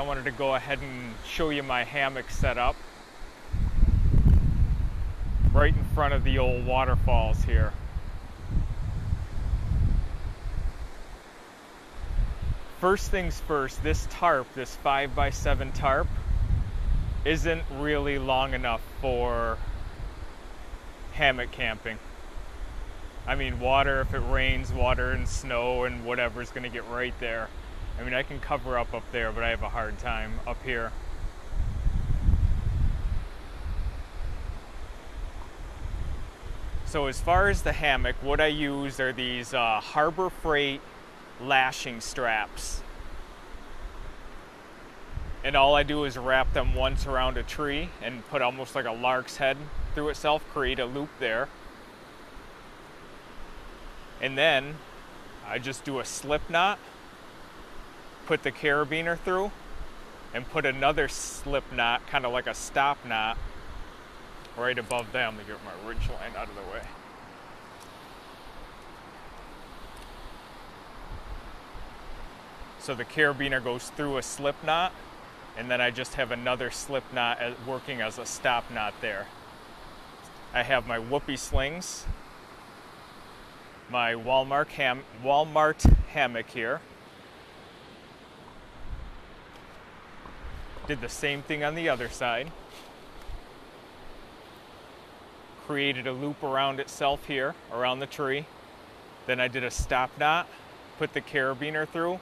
wanted to go ahead and show you my hammock setup right in front of the old waterfalls here. First things first, this tarp, this 5 by 7 tarp, isn't really long enough for hammock camping. I mean, water, if it rains, water and snow and whatever is going to get right there. I mean, I can cover up up there, but I have a hard time up here. So as far as the hammock, what I use are these uh, Harbor Freight lashing straps. And all I do is wrap them once around a tree and put almost like a lark's head through itself, create a loop there. And then I just do a slip knot, put the carabiner through, and put another slip knot, kind of like a stop knot, right above them to get my ridge line out of the way. So the carabiner goes through a slip knot and then I just have another slip knot working as a stop knot there. I have my whoopie slings, my Walmart, ham- Walmart hammock here. Did the same thing on the other side created a loop around itself here, around the tree. Then I did a stop knot, put the carabiner through,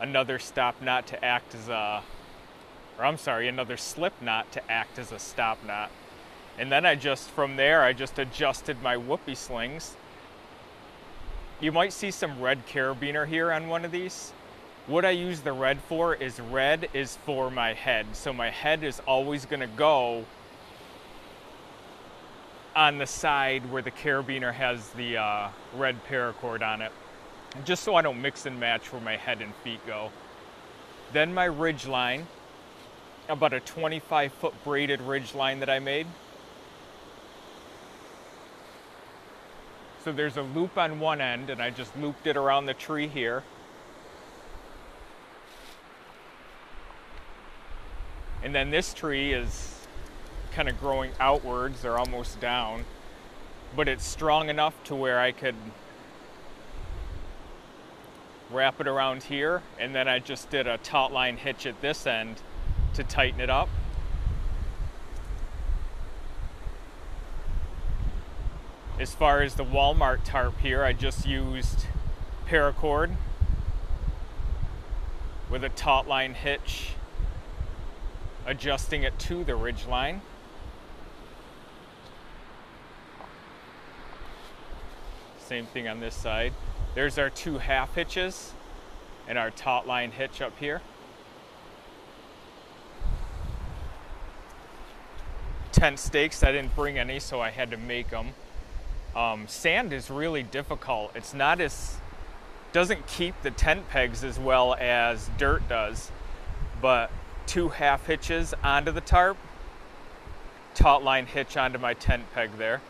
another stop knot to act as a, or I'm sorry, another slip knot to act as a stop knot. And then I just, from there, I just adjusted my whoopie slings. You might see some red carabiner here on one of these. What I use the red for is red is for my head. So my head is always gonna go on the side where the carabiner has the uh, red paracord on it, just so I don't mix and match where my head and feet go. Then my ridge line, about a 25 foot braided ridge line that I made. So there's a loop on one end, and I just looped it around the tree here. And then this tree is kind of growing outwards or almost down, but it's strong enough to where I could wrap it around here. And then I just did a taut line hitch at this end to tighten it up. As far as the Walmart tarp here, I just used paracord with a taut line hitch adjusting it to the ridge line. Same thing on this side. There's our two half hitches and our taut line hitch up here. Tent stakes, I didn't bring any, so I had to make them. Um, sand is really difficult. It's not as, doesn't keep the tent pegs as well as dirt does, but two half hitches onto the tarp, taut line hitch onto my tent peg there.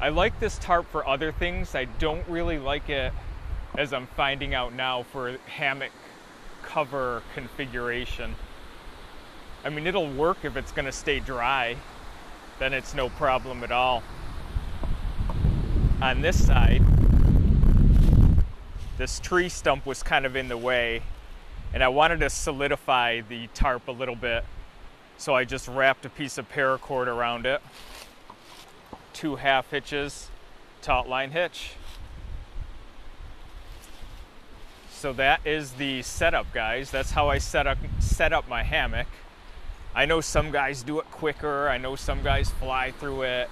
I like this tarp for other things. I don't really like it, as I'm finding out now, for hammock cover configuration. I mean, it'll work if it's going to stay dry, then it's no problem at all. On this side, this tree stump was kind of in the way, and I wanted to solidify the tarp a little bit, so I just wrapped a piece of paracord around it two half hitches, taut line hitch. So that is the setup, guys. That's how I set up set up my hammock. I know some guys do it quicker. I know some guys fly through it.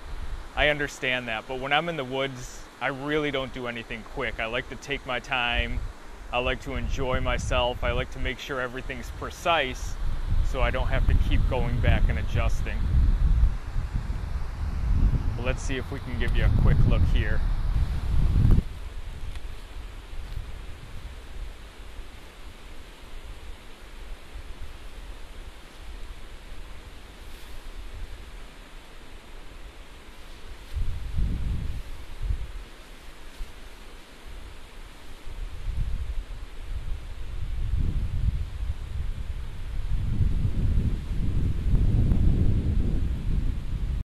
I understand that, but when I'm in the woods, I really don't do anything quick. I like to take my time. I like to enjoy myself. I like to make sure everything's precise so I don't have to keep going back and adjusting let's see if we can give you a quick look here.